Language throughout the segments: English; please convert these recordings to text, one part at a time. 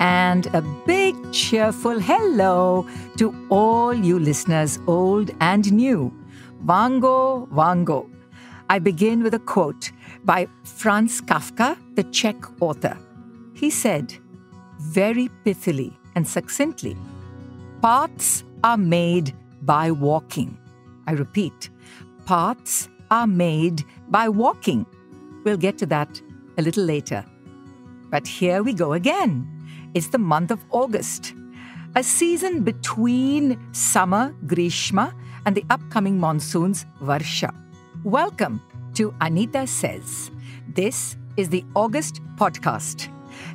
and a big cheerful hello to all you listeners, old and new. Vango, Vango. I begin with a quote by Franz Kafka, the Czech author. He said, very pithily and succinctly, paths are made by walking. I repeat, paths are made by walking. We'll get to that a little later. But here we go again. It's the month of August, a season between summer, Grishma, and the upcoming monsoons, Varsha. Welcome to Anita Says. This is the August podcast.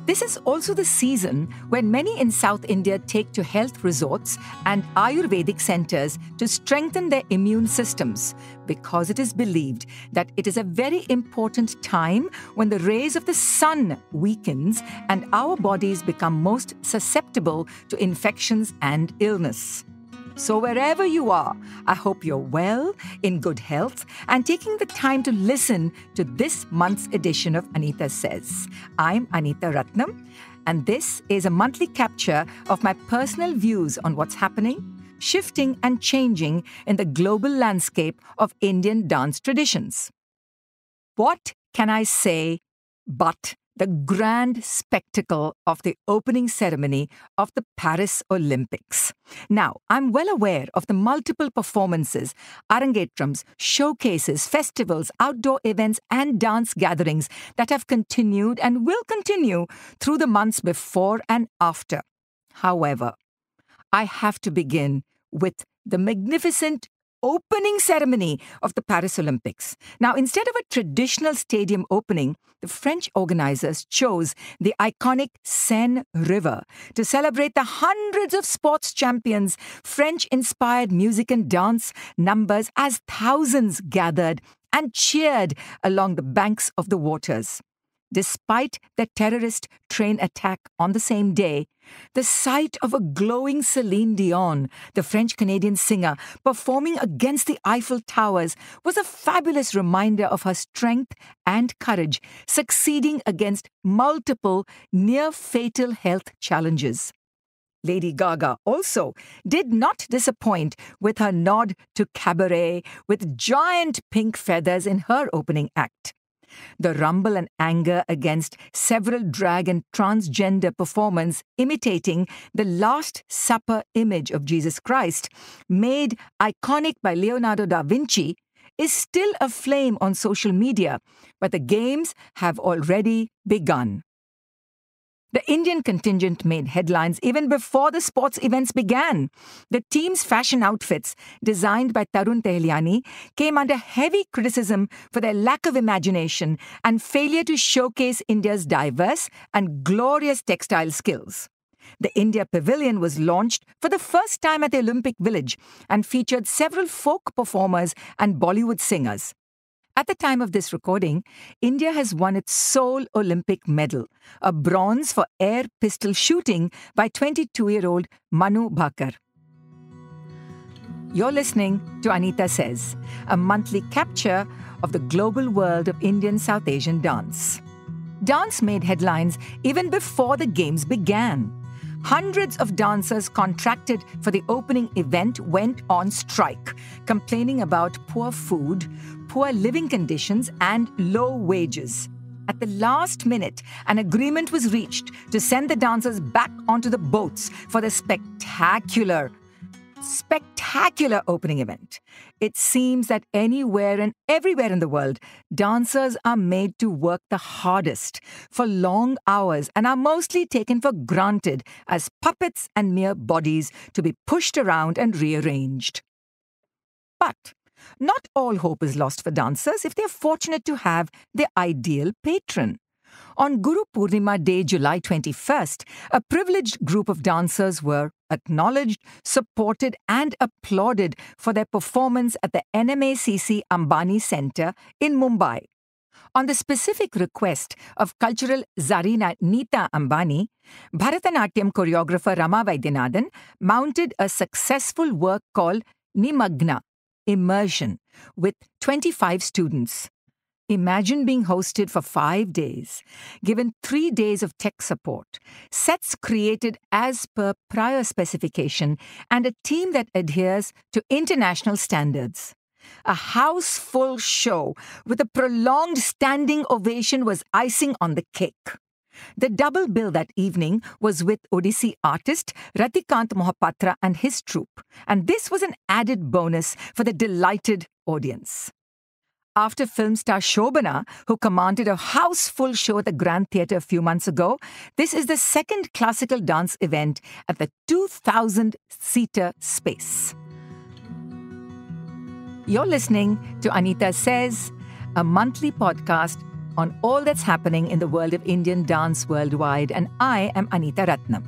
This is also the season when many in South India take to health resorts and Ayurvedic centers to strengthen their immune systems because it is believed that it is a very important time when the rays of the sun weakens and our bodies become most susceptible to infections and illness. So, wherever you are, I hope you're well, in good health, and taking the time to listen to this month's edition of Anita Says. I'm Anita Ratnam, and this is a monthly capture of my personal views on what's happening, shifting, and changing in the global landscape of Indian dance traditions. What can I say but the grand spectacle of the opening ceremony of the Paris Olympics. Now, I'm well aware of the multiple performances, arangetrams, showcases, festivals, outdoor events, and dance gatherings that have continued and will continue through the months before and after. However, I have to begin with the magnificent opening ceremony of the Paris Olympics. Now, instead of a traditional stadium opening, the French organizers chose the iconic Seine River to celebrate the hundreds of sports champions, French inspired music and dance numbers as thousands gathered and cheered along the banks of the waters. Despite the terrorist train attack on the same day, the sight of a glowing Celine Dion, the French Canadian singer, performing against the Eiffel Towers was a fabulous reminder of her strength and courage, succeeding against multiple near fatal health challenges. Lady Gaga also did not disappoint with her nod to cabaret with giant pink feathers in her opening act. The rumble and anger against several drag and transgender performers imitating the Last Supper image of Jesus Christ, made iconic by Leonardo da Vinci, is still aflame on social media, but the games have already begun. The Indian contingent made headlines even before the sports events began. The team's fashion outfits, designed by Tarun Tahiliani, came under heavy criticism for their lack of imagination and failure to showcase India's diverse and glorious textile skills. The India Pavilion was launched for the first time at the Olympic Village and featured several folk performers and Bollywood singers. At the time of this recording, India has won its sole Olympic medal, a bronze for air pistol shooting by 22 year old Manu Bhaker. You're listening to Anita Says, a monthly capture of the global world of Indian South Asian dance. Dance made headlines even before the Games began. Hundreds of dancers contracted for the opening event went on strike, complaining about poor food, poor living conditions, and low wages. At the last minute, an agreement was reached to send the dancers back onto the boats for the spectacular, spectacular opening event. It seems that anywhere and everywhere in the world, dancers are made to work the hardest for long hours and are mostly taken for granted as puppets and mere bodies to be pushed around and rearranged. But not all hope is lost for dancers if they're fortunate to have the ideal patron. On Guru Purnima Day, July 21st, a privileged group of dancers were acknowledged, supported, and applauded for their performance at the NMACC Ambani Center in Mumbai. On the specific request of cultural Tsarina Nita Ambani, Bharatanatyam choreographer Rama Vaidyanathan mounted a successful work called Nimagna, immersion with 25 students. Imagine being hosted for five days, given three days of tech support, sets created as per prior specification, and a team that adheres to international standards. A house full show with a prolonged standing ovation was icing on the cake. The double bill that evening was with Odissi artist Ratikant Mohapatra and his troupe, and this was an added bonus for the delighted audience. After film star Shobana, who commanded a house-full show at the Grand Theatre a few months ago, this is the second classical dance event at the 2,000-seater space. You're listening to Anita Says, a monthly podcast on all that's happening in the world of Indian dance worldwide, and I am Anita Ratnam.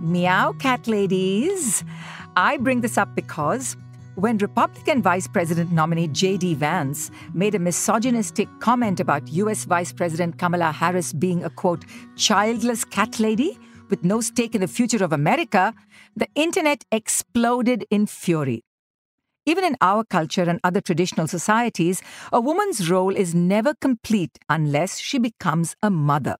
Meow, cat ladies. I bring this up because when Republican Vice President nominee J.D. Vance made a misogynistic comment about U.S. Vice President Kamala Harris being a quote, childless cat lady with no stake in the future of America, the internet exploded in fury. Even in our culture and other traditional societies, a woman's role is never complete unless she becomes a mother.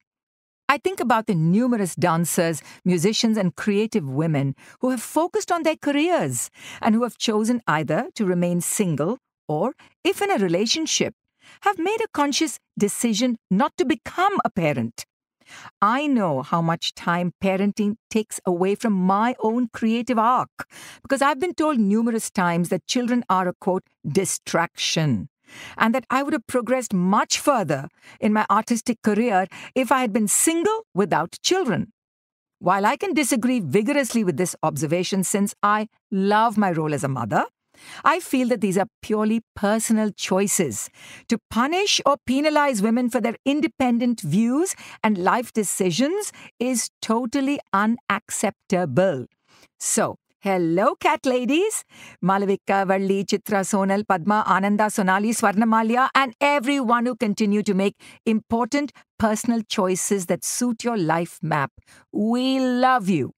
I think about the numerous dancers, musicians, and creative women who have focused on their careers and who have chosen either to remain single or, if in a relationship, have made a conscious decision not to become a parent. I know how much time parenting takes away from my own creative arc because I've been told numerous times that children are a quote, distraction. And that I would have progressed much further in my artistic career if I had been single without children. While I can disagree vigorously with this observation since I love my role as a mother, I feel that these are purely personal choices. To punish or penalize women for their independent views and life decisions is totally unacceptable. So, Hello, cat ladies. Malavika, Valli, Chitra, Sonal, Padma, Ananda, Sonali, Swarnamalya, and everyone who continue to make important personal choices that suit your life map. We love you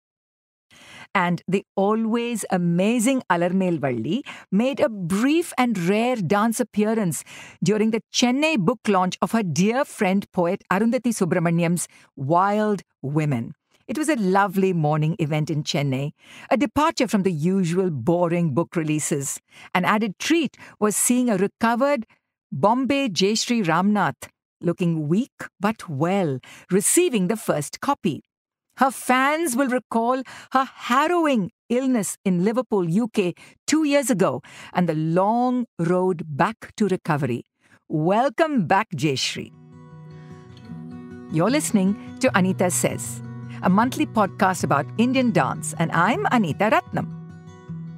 and the always amazing Alarmel Valli made a brief and rare dance appearance during the Chennai book launch of her dear friend poet Arundhathi Subramaniam's Wild Women. It was a lovely morning event in Chennai, a departure from the usual boring book releases. An added treat was seeing a recovered Bombay Jayashree Ramnath, looking weak but well, receiving the first copy. Her fans will recall her harrowing illness in Liverpool, UK, two years ago, and the long road back to recovery. Welcome back, Jayashree. You're listening to Anita Says, a monthly podcast about Indian dance, and I'm Anita Ratnam.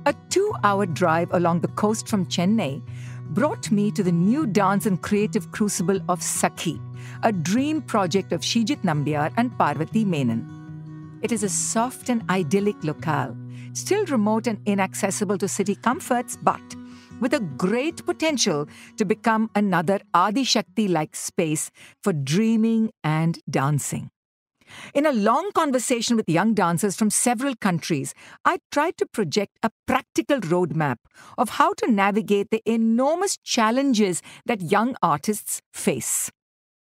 A two hour drive along the coast from Chennai brought me to the new dance and creative crucible of Sakhi, a dream project of Shijith Nambiar and Parvati Menon. It is a soft and idyllic locale, still remote and inaccessible to city comforts, but with a great potential to become another Adi Shakti like space for dreaming and dancing. In a long conversation with young dancers from several countries, I tried to project a practical roadmap of how to navigate the enormous challenges that young artists face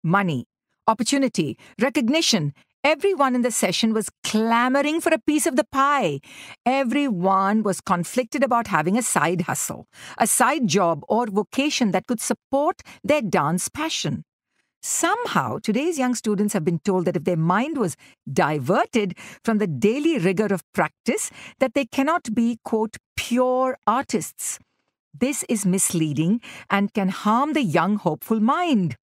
money, opportunity, recognition, Everyone in the session was clamoring for a piece of the pie. Everyone was conflicted about having a side hustle, a side job, or vocation that could support their dance passion. Somehow, today's young students have been told that if their mind was diverted from the daily rigor of practice, that they cannot be, quote, pure artists. This is misleading and can harm the young, hopeful mind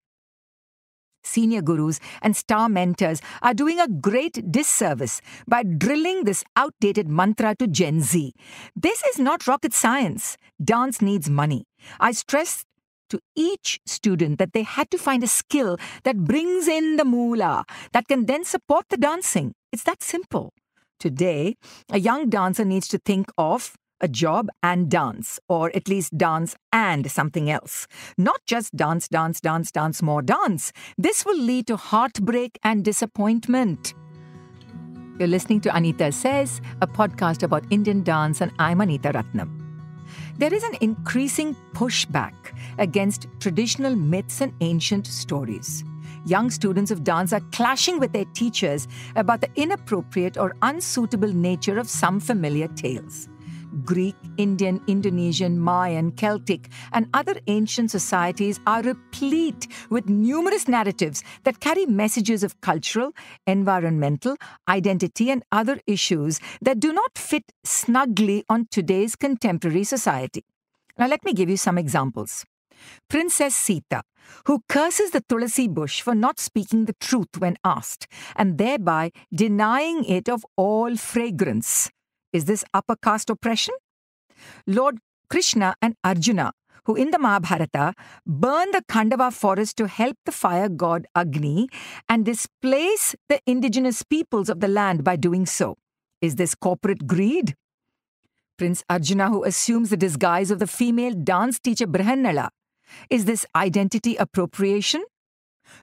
senior gurus, and star mentors are doing a great disservice by drilling this outdated mantra to Gen Z. This is not rocket science. Dance needs money. I stress to each student that they had to find a skill that brings in the moolah, that can then support the dancing. It's that simple. Today, a young dancer needs to think of a job and dance, or at least dance and something else. Not just dance, dance, dance, dance, more dance. This will lead to heartbreak and disappointment. You're listening to Anita Says, a podcast about Indian dance, and I'm Anita Ratnam. There is an increasing pushback against traditional myths and ancient stories. Young students of dance are clashing with their teachers about the inappropriate or unsuitable nature of some familiar tales. Greek, Indian, Indonesian, Mayan, Celtic, and other ancient societies are replete with numerous narratives that carry messages of cultural, environmental, identity, and other issues that do not fit snugly on today's contemporary society. Now, let me give you some examples. Princess Sita, who curses the Tulasi bush for not speaking the truth when asked, and thereby denying it of all fragrance. Is this upper caste oppression? Lord Krishna and Arjuna, who in the Mahabharata burn the Khandava forest to help the fire god Agni and displace the indigenous peoples of the land by doing so. Is this corporate greed? Prince Arjuna, who assumes the disguise of the female dance teacher Brihannala. Is this identity appropriation?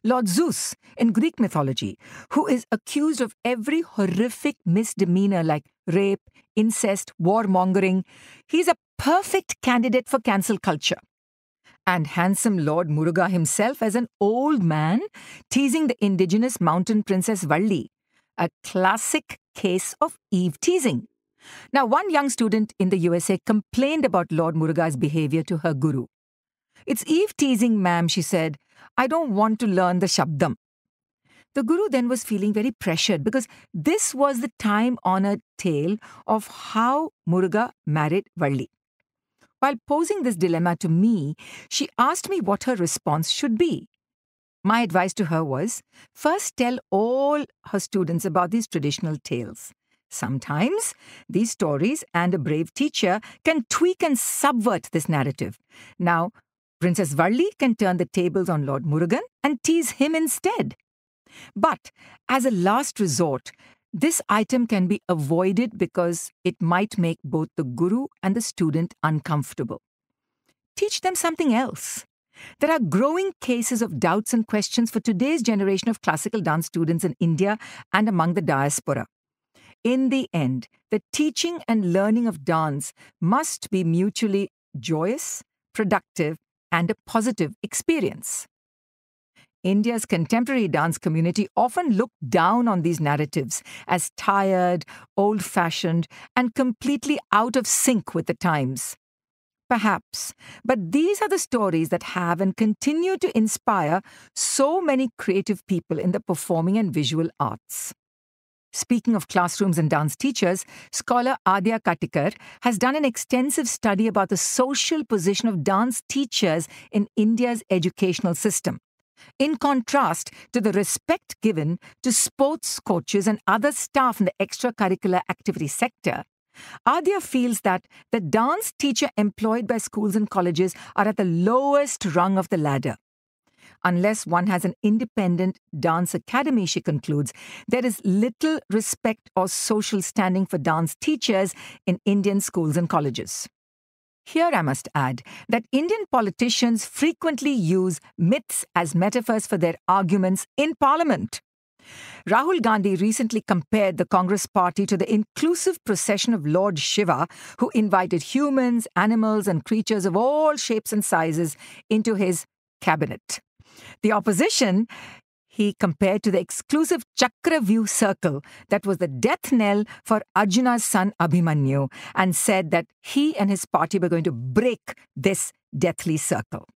Lord Zeus in Greek mythology, who is accused of every horrific misdemeanor like rape, incest, warmongering, he's a perfect candidate for cancel culture. And handsome Lord Muruga himself as an old man teasing the indigenous mountain princess Valli, a classic case of Eve teasing. Now, one young student in the USA complained about Lord Muruga's behavior to her guru. It's Eve teasing, ma'am, she said. I don't want to learn the Shabdam. The Guru then was feeling very pressured because this was the time honored tale of how Muruga married Valli. While posing this dilemma to me, she asked me what her response should be. My advice to her was first tell all her students about these traditional tales. Sometimes these stories and a brave teacher can tweak and subvert this narrative. Now, Princess Valli can turn the tables on Lord Murugan and tease him instead. But as a last resort, this item can be avoided because it might make both the guru and the student uncomfortable. Teach them something else. There are growing cases of doubts and questions for today's generation of classical dance students in India and among the diaspora. In the end, the teaching and learning of dance must be mutually joyous, productive, and a positive experience. India's contemporary dance community often looked down on these narratives as tired, old fashioned, and completely out of sync with the times. Perhaps, but these are the stories that have and continue to inspire so many creative people in the performing and visual arts. Speaking of classrooms and dance teachers, scholar Adya Katikar has done an extensive study about the social position of dance teachers in India's educational system. In contrast to the respect given to sports coaches and other staff in the extracurricular activity sector, Adya feels that the dance teacher employed by schools and colleges are at the lowest rung of the ladder. Unless one has an independent dance academy, she concludes, there is little respect or social standing for dance teachers in Indian schools and colleges. Here I must add that Indian politicians frequently use myths as metaphors for their arguments in parliament. Rahul Gandhi recently compared the Congress party to the inclusive procession of Lord Shiva, who invited humans, animals, and creatures of all shapes and sizes into his cabinet. The opposition he compared to the exclusive Chakravyuh circle that was the death knell for Arjuna's son Abhimanyu and said that he and his party were going to break this deathly circle.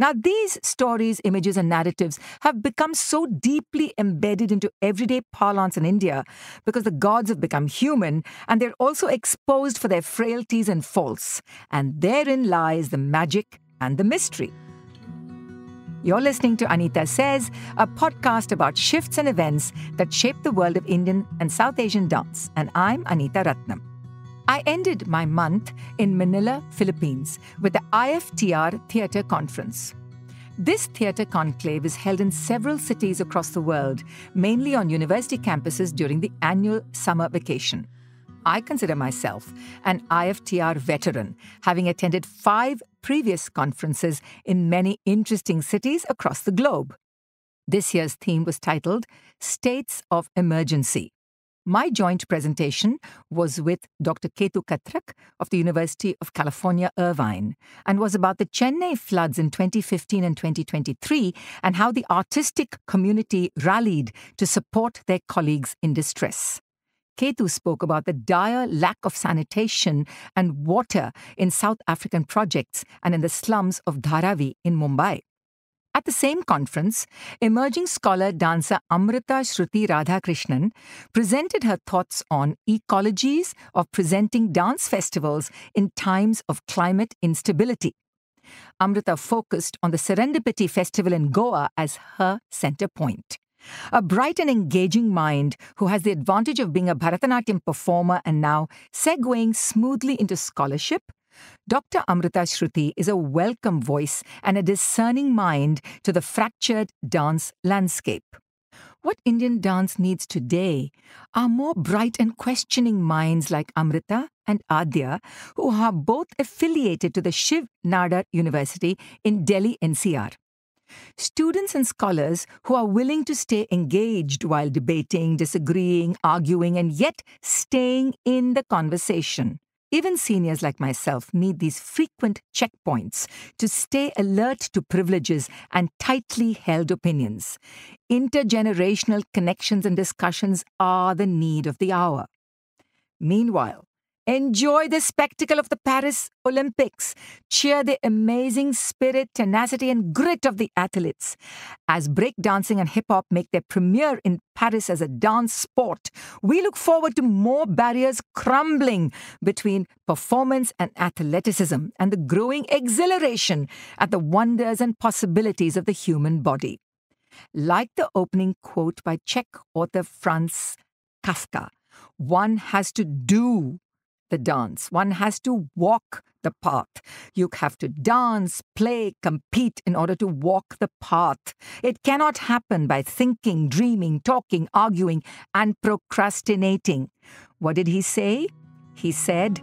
Now, these stories, images, and narratives have become so deeply embedded into everyday parlance in India because the gods have become human and they're also exposed for their frailties and faults. And therein lies the magic and the mystery. You're listening to Anita Says, a podcast about shifts and events that shape the world of Indian and South Asian dance, and I'm Anita Ratnam. I ended my month in Manila, Philippines, with the IFTR Theatre Conference. This theatre conclave is held in several cities across the world, mainly on university campuses during the annual summer vacation. I consider myself an IFTR veteran, having attended five previous conferences in many interesting cities across the globe. This year's theme was titled States of Emergency. My joint presentation was with Dr. Ketu Katrak of the University of California, Irvine, and was about the Chennai floods in 2015 and 2023 and how the artistic community rallied to support their colleagues in distress. Ketu spoke about the dire lack of sanitation and water in South African projects and in the slums of Dharavi in Mumbai. At the same conference, emerging scholar dancer Amrita Shruti Radhakrishnan presented her thoughts on ecologies of presenting dance festivals in times of climate instability. Amrita focused on the Serendipity Festival in Goa as her center point. A bright and engaging mind who has the advantage of being a Bharatanatyam performer and now segueing smoothly into scholarship, Dr. Amrita Shruti is a welcome voice and a discerning mind to the fractured dance landscape. What Indian dance needs today are more bright and questioning minds like Amrita and Adya, who are both affiliated to the Shiv Nadar University in Delhi NCR. Students and scholars who are willing to stay engaged while debating, disagreeing, arguing, and yet staying in the conversation. Even seniors like myself need these frequent checkpoints to stay alert to privileges and tightly held opinions. Intergenerational connections and discussions are the need of the hour. Meanwhile, Enjoy the spectacle of the Paris Olympics. Cheer the amazing spirit, tenacity, and grit of the athletes. As breakdancing and hip hop make their premiere in Paris as a dance sport, we look forward to more barriers crumbling between performance and athleticism and the growing exhilaration at the wonders and possibilities of the human body. Like the opening quote by Czech author Franz Kafka, one has to do the dance. One has to walk the path. You have to dance, play, compete in order to walk the path. It cannot happen by thinking, dreaming, talking, arguing, and procrastinating. What did he say? He said,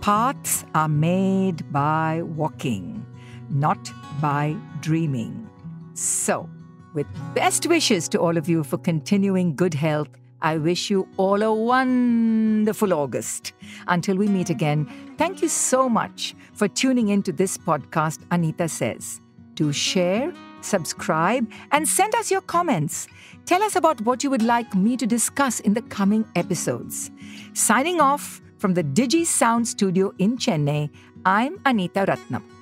Paths are made by walking, not by dreaming. So, with best wishes to all of you for continuing good health I wish you all a wonderful August. Until we meet again, thank you so much for tuning in to this podcast, Anita Says. Do share, subscribe, and send us your comments. Tell us about what you would like me to discuss in the coming episodes. Signing off from the Digi Sound Studio in Chennai, I'm Anita Ratnam.